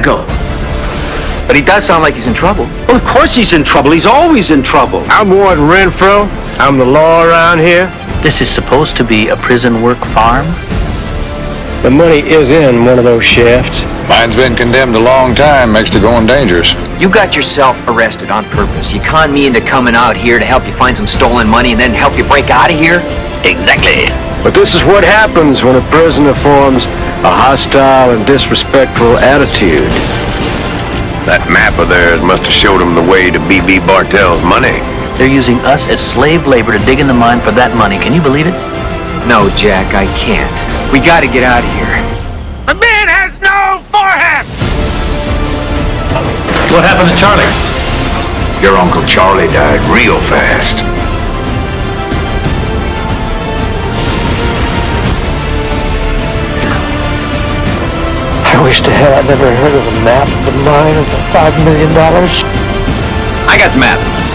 gotta go. But he does sound like he's in trouble. Well, of course he's in trouble. He's always in trouble. I'm Warden Renfro. I'm the law around here. This is supposed to be a prison work farm? The money is in one of those shafts. Mine's been condemned a long time, makes to going dangerous. You got yourself arrested on purpose. You conned me into coming out here to help you find some stolen money and then help you break out of here? Exactly. But this is what happens when a prisoner forms a hostile and disrespectful attitude. That map of theirs must have showed them the way to B.B. Bartell's money. They're using us as slave labor to dig in the mine for that money. Can you believe it? No, Jack, I can't. We gotta get out of here. The man has no forehead! What happened to Charlie? Your Uncle Charlie died real fast. Wish to hell I'd never heard of a map of the mine of the five million dollars. I got the map.